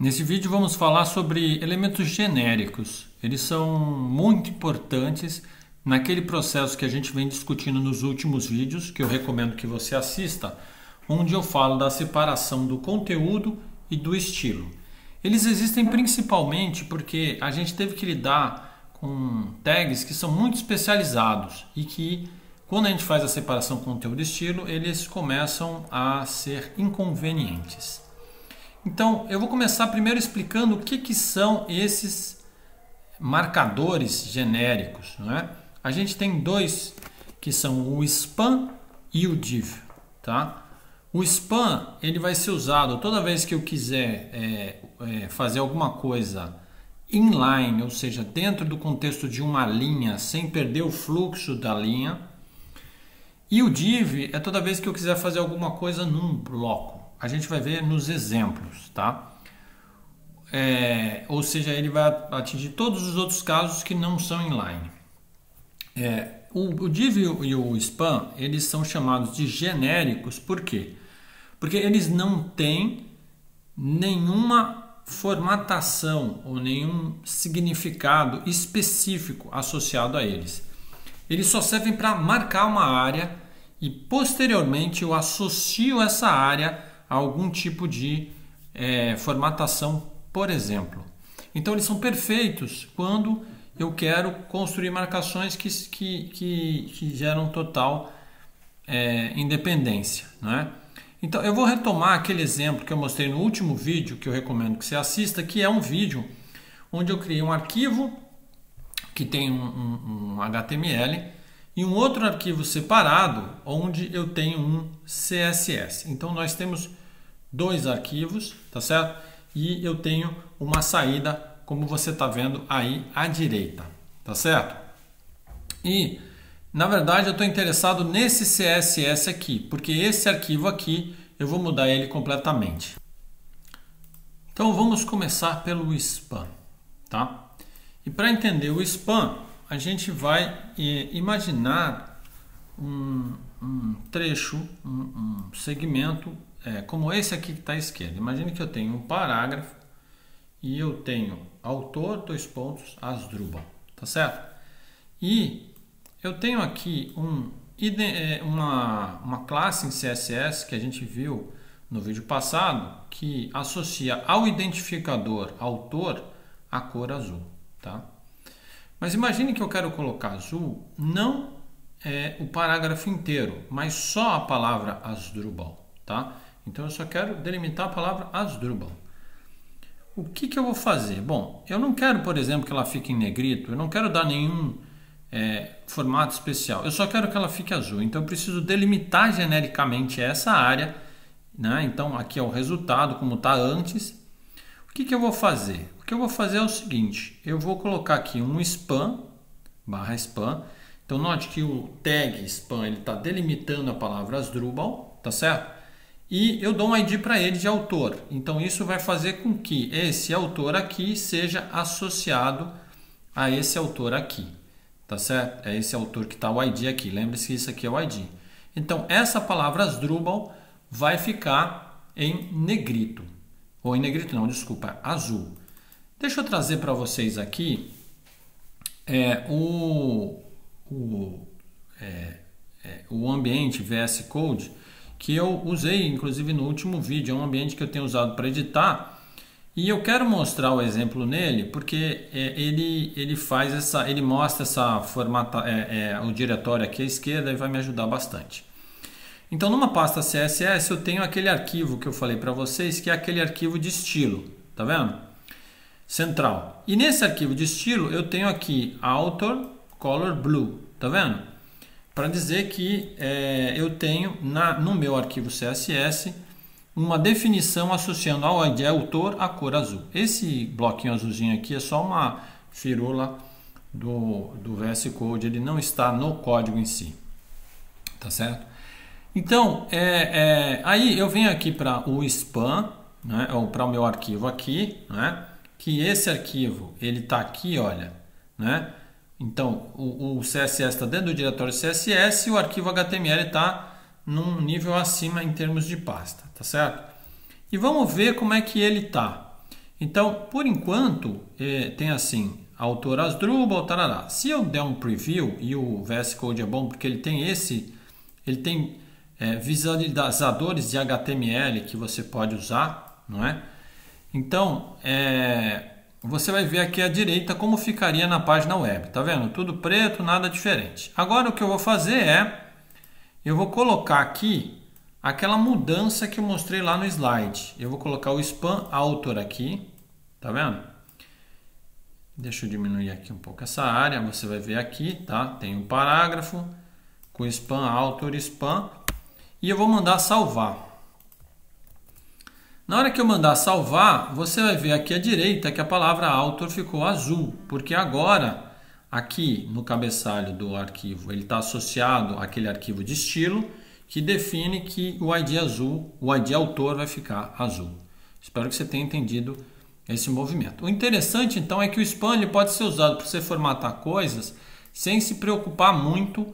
Nesse vídeo vamos falar sobre elementos genéricos. Eles são muito importantes naquele processo que a gente vem discutindo nos últimos vídeos, que eu recomendo que você assista, onde eu falo da separação do conteúdo e do estilo. Eles existem principalmente porque a gente teve que lidar com tags que são muito especializados e que quando a gente faz a separação conteúdo e estilo, eles começam a ser inconvenientes. Então, eu vou começar primeiro explicando o que, que são esses marcadores genéricos. Não é? A gente tem dois que são o span e o div. Tá? O span ele vai ser usado toda vez que eu quiser é, é, fazer alguma coisa inline, ou seja, dentro do contexto de uma linha, sem perder o fluxo da linha. E o div é toda vez que eu quiser fazer alguma coisa num bloco a gente vai ver nos exemplos, tá? É, ou seja, ele vai atingir todos os outros casos que não são inline. É, o, o div e o span eles são chamados de genéricos, por quê? Porque eles não têm nenhuma formatação ou nenhum significado específico associado a eles. Eles só servem para marcar uma área e posteriormente eu associo essa área algum tipo de é, formatação, por exemplo. Então eles são perfeitos quando eu quero construir marcações que, que, que, que geram total é, independência. Né? Então eu vou retomar aquele exemplo que eu mostrei no último vídeo, que eu recomendo que você assista, que é um vídeo onde eu criei um arquivo que tem um, um, um HTML e um outro arquivo separado onde eu tenho um CSS. Então nós temos dois arquivos, tá certo? E eu tenho uma saída, como você está vendo aí à direita, tá certo? E na verdade eu estou interessado nesse CSS aqui, porque esse arquivo aqui eu vou mudar ele completamente. Então vamos começar pelo spam, tá? E para entender o spam, a gente vai eh, imaginar um, um trecho, um, um segmento é, como esse aqui que está à esquerda. Imagine que eu tenho um parágrafo e eu tenho autor, dois pontos, Asdrubal, tá certo? E eu tenho aqui um, é, uma, uma classe em CSS que a gente viu no vídeo passado que associa ao identificador autor a cor azul, tá? Mas imagine que eu quero colocar azul não é o parágrafo inteiro, mas só a palavra Asdrubal, tá? Então eu só quero delimitar a palavra Asdrubal. O que, que eu vou fazer? Bom, eu não quero, por exemplo, que ela fique em negrito, eu não quero dar nenhum é, formato especial, eu só quero que ela fique azul. Então eu preciso delimitar genericamente essa área. Né? Então aqui é o resultado, como está antes. O que, que eu vou fazer? O que eu vou fazer é o seguinte: eu vou colocar aqui um spam, barra spam. Então note que o tag spam está delimitando a palavra Asdrubal, tá certo? E eu dou um ID para ele de autor. Então isso vai fazer com que esse autor aqui seja associado a esse autor aqui. Tá certo? É esse autor que está o ID aqui. Lembre-se que isso aqui é o ID. Então essa palavra Asdrubal vai ficar em negrito. Ou em negrito não, desculpa, azul. Deixa eu trazer para vocês aqui é, o, o, é, é, o ambiente VS Code que eu usei inclusive no último vídeo, é um ambiente que eu tenho usado para editar e eu quero mostrar o exemplo nele porque é, ele, ele faz essa, ele mostra essa formata, é, é, o diretório aqui à esquerda e vai me ajudar bastante. Então numa pasta CSS eu tenho aquele arquivo que eu falei para vocês que é aquele arquivo de estilo, tá vendo? Central. E nesse arquivo de estilo eu tenho aqui author color blue, tá vendo? Para dizer que é, eu tenho na, no meu arquivo CSS uma definição associando ao ID autor a cor azul. Esse bloquinho azulzinho aqui é só uma firula do, do VS Code, ele não está no código em si. Tá certo? Então, é, é, aí eu venho aqui para o spam, né, ou para o meu arquivo aqui, né, que esse arquivo ele está aqui, olha, né, então, o, o CSS está dentro do diretório CSS e o arquivo HTML está num nível acima em termos de pasta, tá certo? E vamos ver como é que ele está. Então, por enquanto, é, tem assim, autor Asdrubal, tarará. Se eu der um preview, e o VS Code é bom porque ele tem esse, ele tem é, visualizadores de HTML que você pode usar, não é? Então, é, você vai ver aqui à direita como ficaria na página web, tá vendo? Tudo preto, nada diferente. Agora o que eu vou fazer é, eu vou colocar aqui aquela mudança que eu mostrei lá no slide. Eu vou colocar o spam author aqui, tá vendo? Deixa eu diminuir aqui um pouco essa área, você vai ver aqui, tá? Tem um parágrafo com spam author spam e eu vou mandar salvar. Na hora que eu mandar salvar, você vai ver aqui à direita que a palavra author ficou azul, porque agora aqui no cabeçalho do arquivo ele está associado àquele arquivo de estilo que define que o ID azul, o ID autor vai ficar azul. Espero que você tenha entendido esse movimento. O interessante então é que o spam ele pode ser usado para você formatar coisas sem se preocupar muito.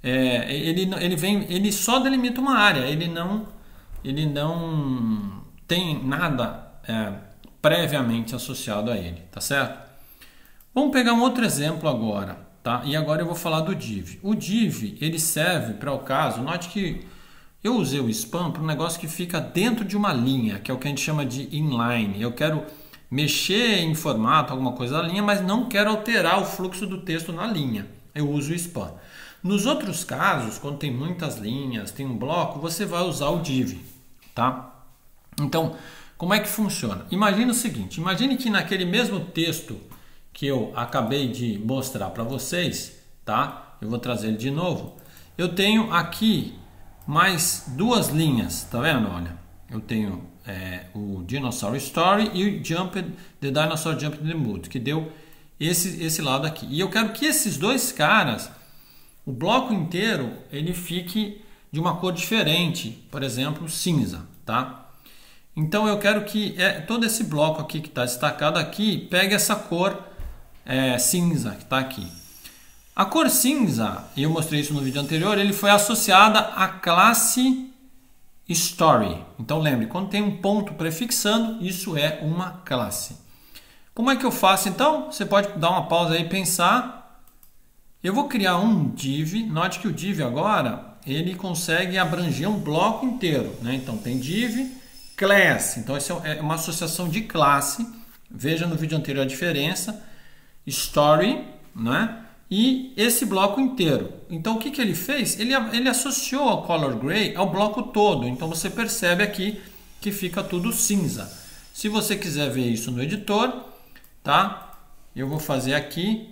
É, ele, ele, vem, ele só delimita uma área, ele não, ele não tem nada é, previamente associado a ele, tá certo? Vamos pegar um outro exemplo agora. Tá? E agora eu vou falar do div. O div ele serve para o caso, note que eu usei o spam para um negócio que fica dentro de uma linha, que é o que a gente chama de inline. Eu quero mexer em formato, alguma coisa da linha, mas não quero alterar o fluxo do texto na linha. Eu uso o spam. Nos outros casos, quando tem muitas linhas, tem um bloco, você vai usar o div, tá? Então, como é que funciona? Imagine o seguinte, imagine que naquele mesmo texto que eu acabei de mostrar para vocês, tá? Eu vou trazer ele de novo. Eu tenho aqui mais duas linhas, tá vendo? Olha, eu tenho é, o Dinosaur Story e o Jump, The Dinosaur Jump the Mood, que deu esse, esse lado aqui. E eu quero que esses dois caras, o bloco inteiro, ele fique de uma cor diferente, por exemplo, cinza, tá? Então eu quero que é, todo esse bloco aqui que está destacado aqui pegue essa cor é, cinza que está aqui. A cor cinza, e eu mostrei isso no vídeo anterior, ele foi associada à classe Story. Então lembre, quando tem um ponto prefixando, isso é uma classe. Como é que eu faço então? Você pode dar uma pausa aí e pensar. Eu vou criar um div. Note que o div agora ele consegue abranger um bloco inteiro. Né? Então tem div, class. Então isso é uma associação de classe. Veja no vídeo anterior a diferença story, né? E esse bloco inteiro. Então o que, que ele fez? Ele, ele associou a color gray ao bloco todo. Então você percebe aqui que fica tudo cinza. Se você quiser ver isso no editor, tá? Eu vou fazer aqui.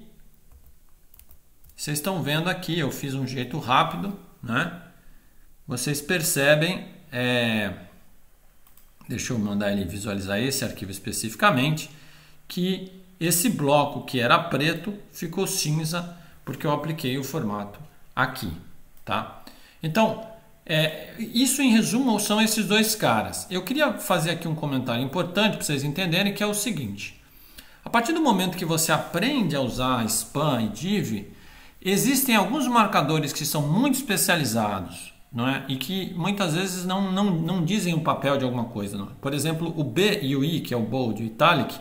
Vocês estão vendo aqui, eu fiz um jeito rápido, né? Vocês percebem, é... deixa eu mandar ele visualizar esse arquivo especificamente, que esse bloco que era preto ficou cinza porque eu apliquei o formato aqui, tá? Então, é, isso em resumo são esses dois caras. Eu queria fazer aqui um comentário importante para vocês entenderem que é o seguinte. A partir do momento que você aprende a usar spam e div, existem alguns marcadores que são muito especializados não é? e que muitas vezes não, não, não dizem o papel de alguma coisa. Não é? Por exemplo, o B e o I, que é o bold e o italic,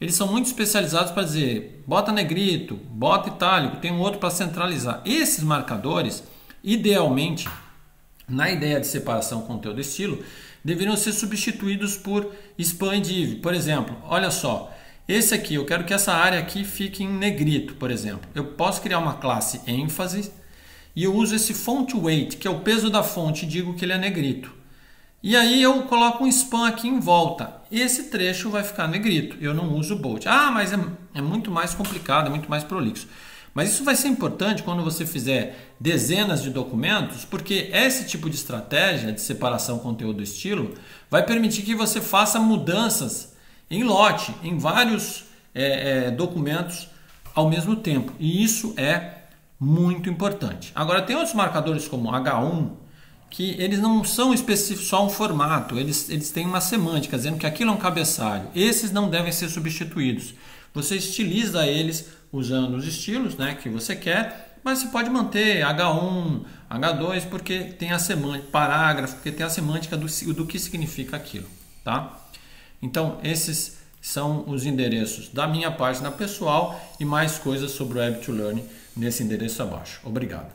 eles são muito especializados para dizer bota negrito, bota itálico, tem um outro para centralizar. Esses marcadores, idealmente, na ideia de separação conteúdo-estilo, deveriam ser substituídos por span e div. Por exemplo, olha só, esse aqui, eu quero que essa área aqui fique em negrito, por exemplo. Eu posso criar uma classe ênfase e eu uso esse font weight, que é o peso da fonte, digo que ele é negrito. E aí eu coloco um span aqui em volta. Esse trecho vai ficar negrito. Eu não uso bold. Ah, mas é, é muito mais complicado, é muito mais prolixo. Mas isso vai ser importante quando você fizer dezenas de documentos, porque esse tipo de estratégia de separação conteúdo-estilo vai permitir que você faça mudanças em lote, em vários é, é, documentos ao mesmo tempo. E isso é muito importante. Agora, tem outros marcadores como H1, que eles não são específicos só um formato, eles, eles têm uma semântica, dizendo que aquilo é um cabeçalho. Esses não devem ser substituídos. Você estiliza eles usando os estilos né, que você quer, mas você pode manter H1, H2, porque tem a semântica, parágrafo, porque tem a semântica do, do que significa aquilo. Tá? Então, esses são os endereços da minha página pessoal e mais coisas sobre o Web to Learn nesse endereço abaixo. Obrigado.